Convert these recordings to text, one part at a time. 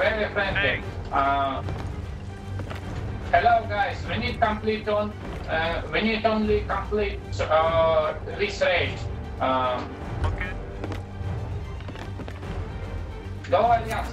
Very friendly. Uh, hello guys. We need complete on. Uh, we need only complete uh, this raid. Um, Okay. go alliance,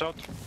Watch out.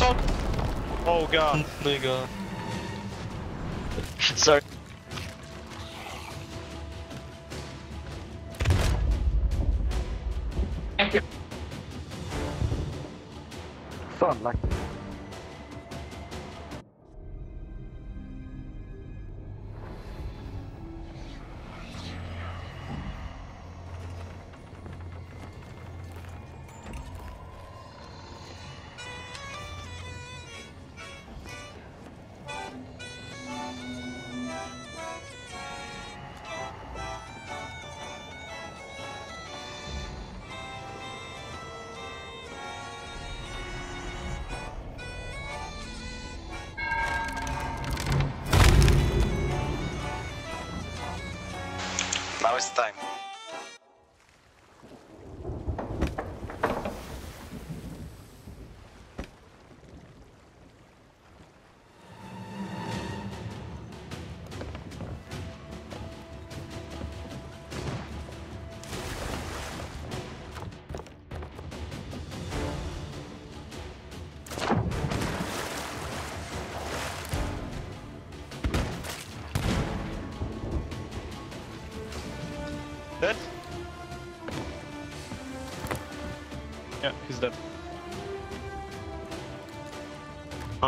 Watch out! Oh god. Oh my god. Sorry. Unlucky. Now time.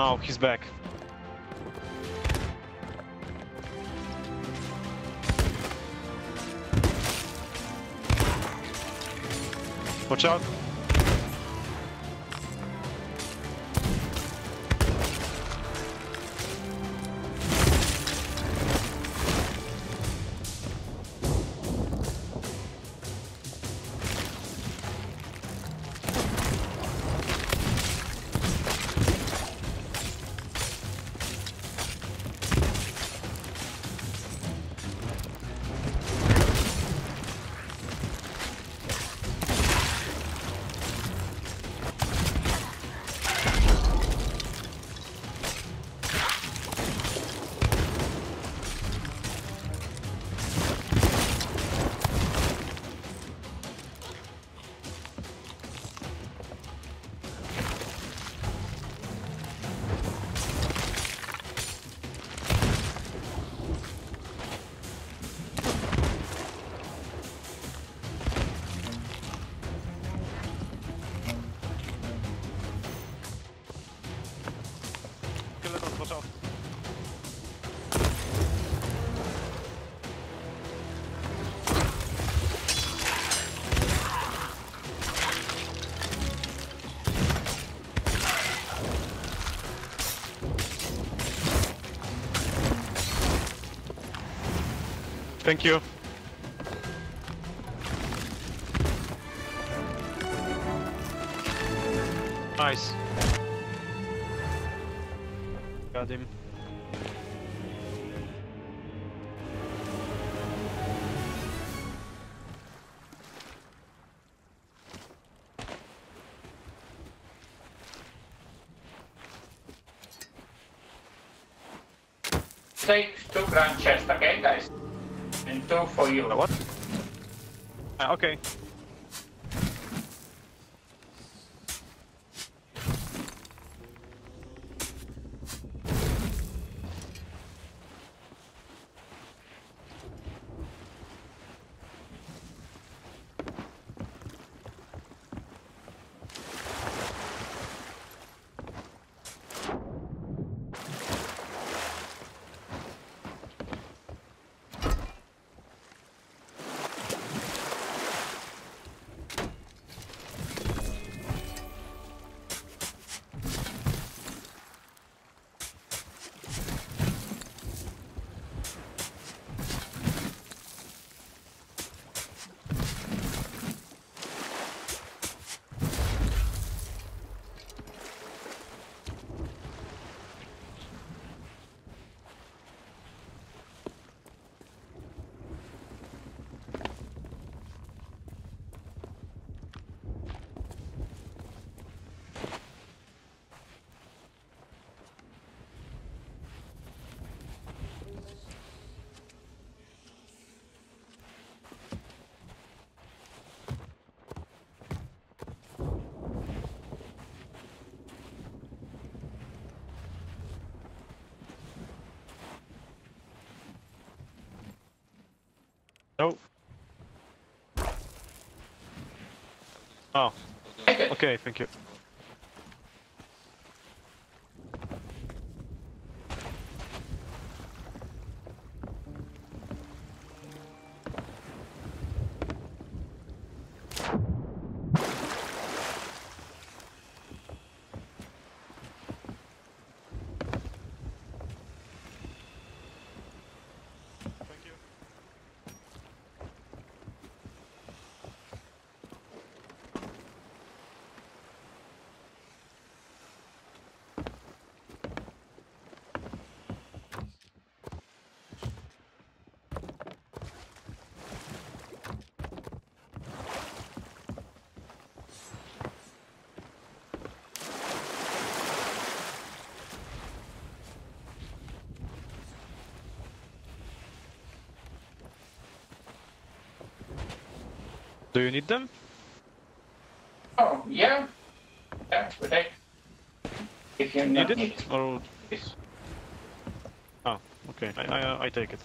Oh, he's back. Watch out. Thank you. Nice. Got him. Take two grand chest, okay, guys? Two for you. Uh, What? Ah, okay. Oh, okay, thank you. Do you need them? Oh, yeah. Yeah, we take. If you Need it? need Or this. oh, okay, I I, uh, I take it.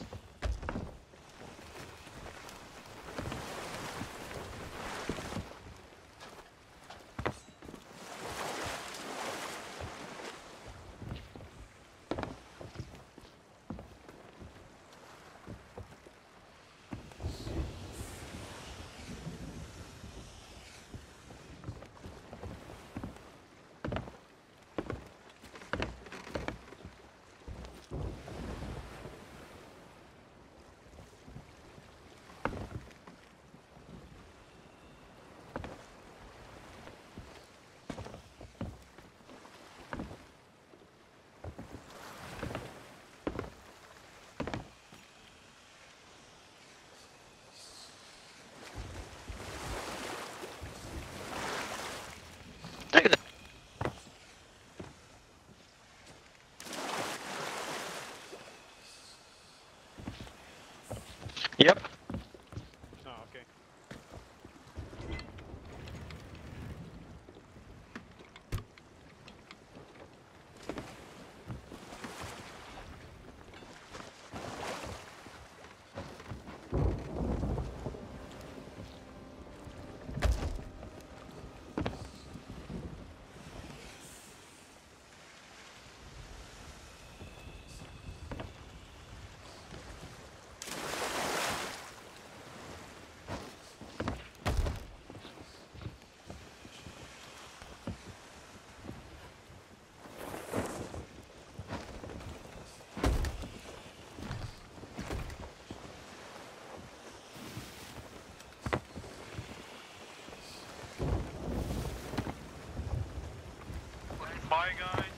Bye, guys.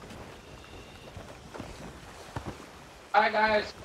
Bye, guys.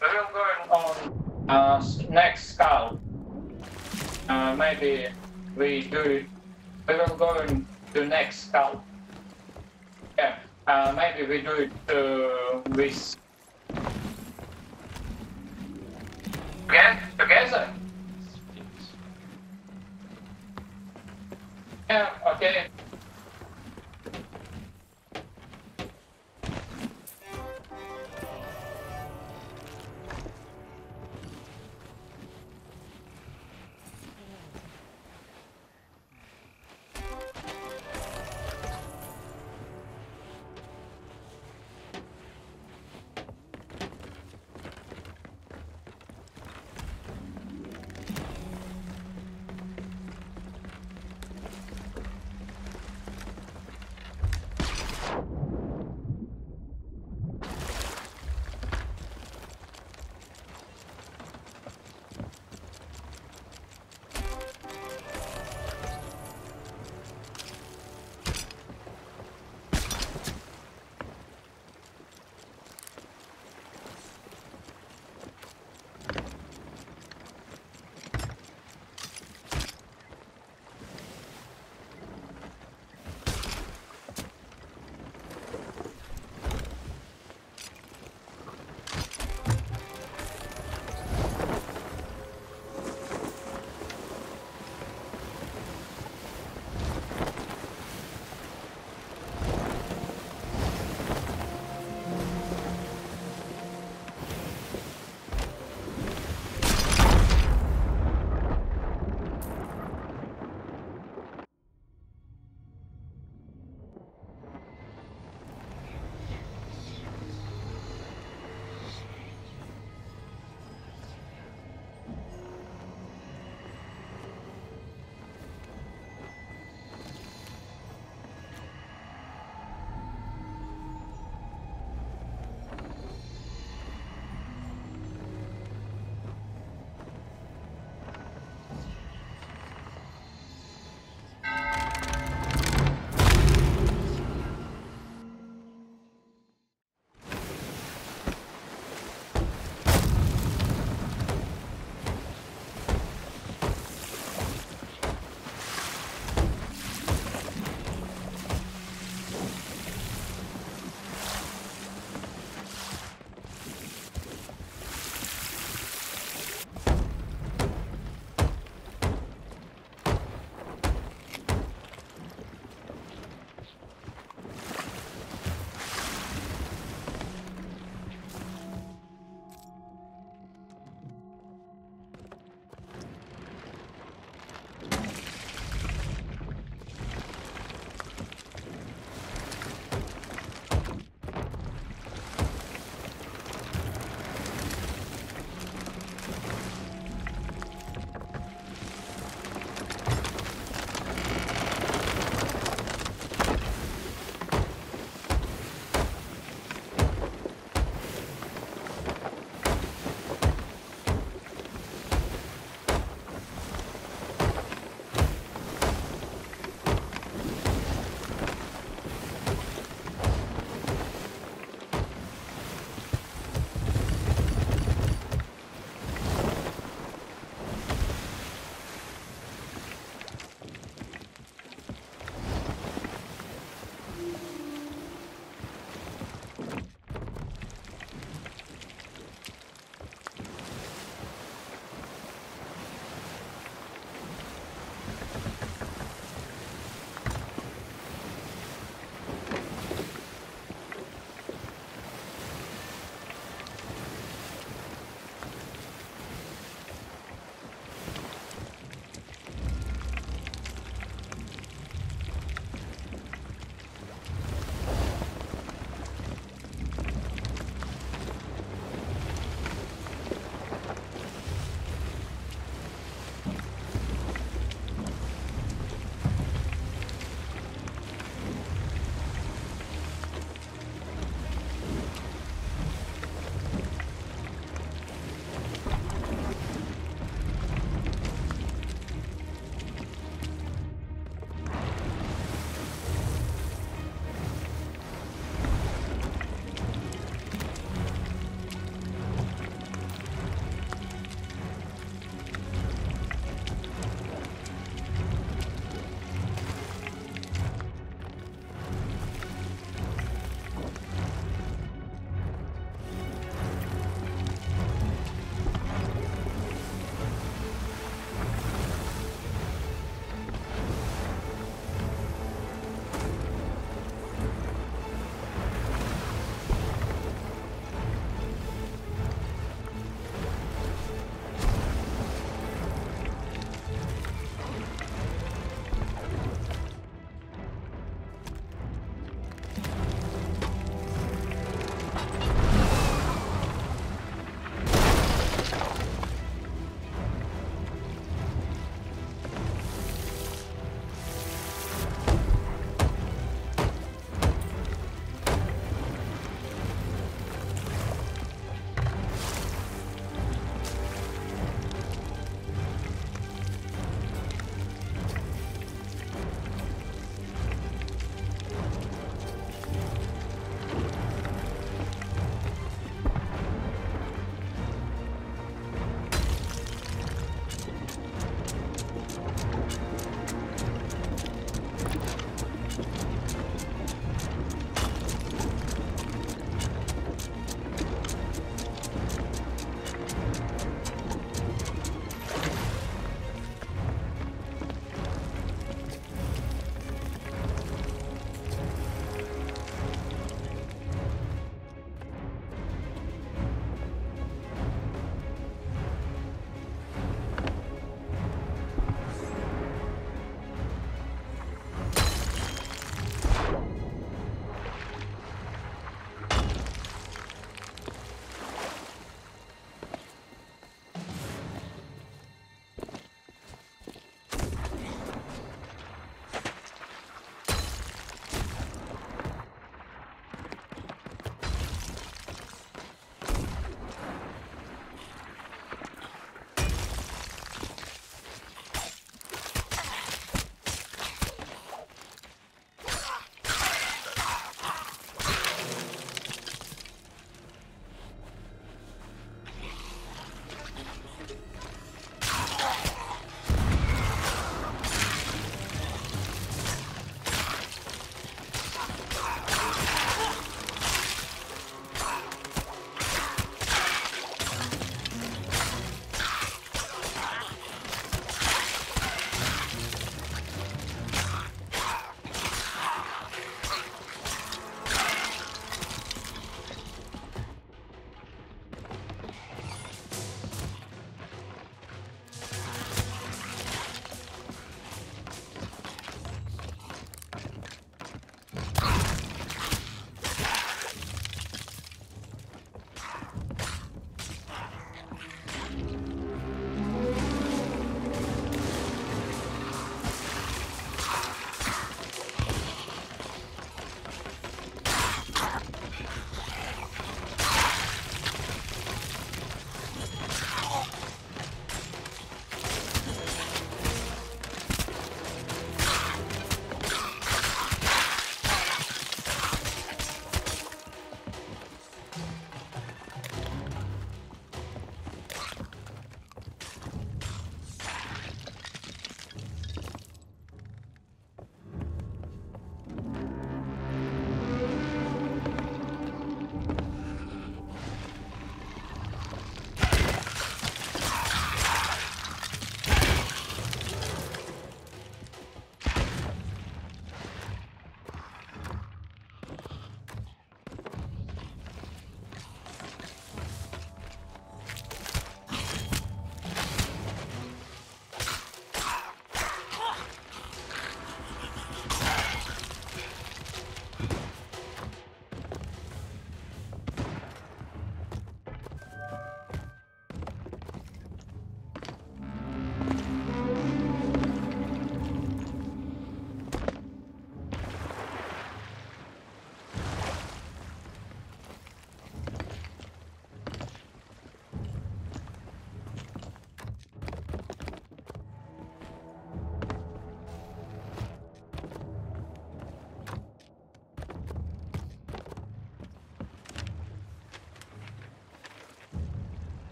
We will go on uh, next scout. Uh, maybe we do. We will go in to next scout. Yeah. Uh, maybe we do it uh, with.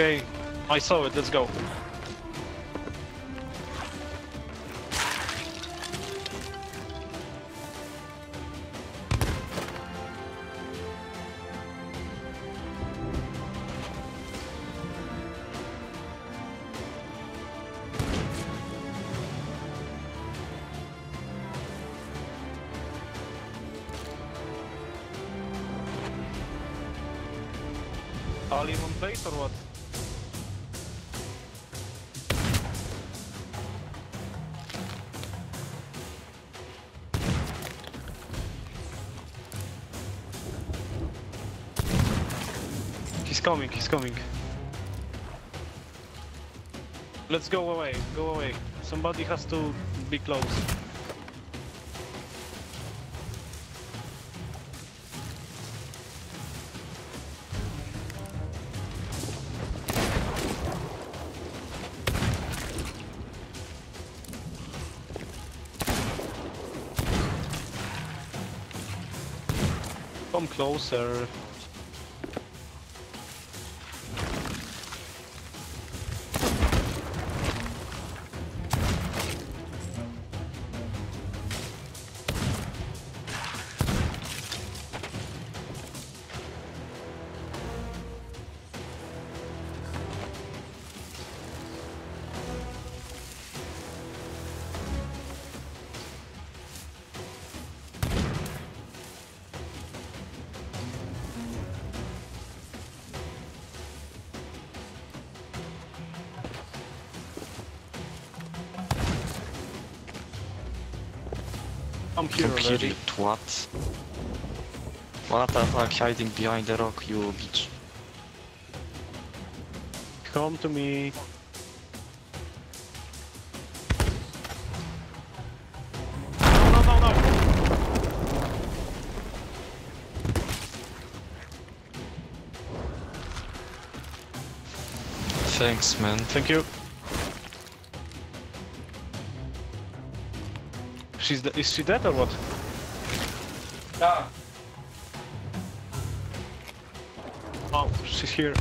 Okay, I saw it, let's go. Ali on place or what? Coming, he's coming. Let's go away, go away. Somebody has to be close. Come closer. I'm here Don't kill you, twat. One attack hiding behind the rock, you bitch. Come to me. No, no, no, no! Thanks, man. Thank you. She's is she dead or what? No, Oh, she's here.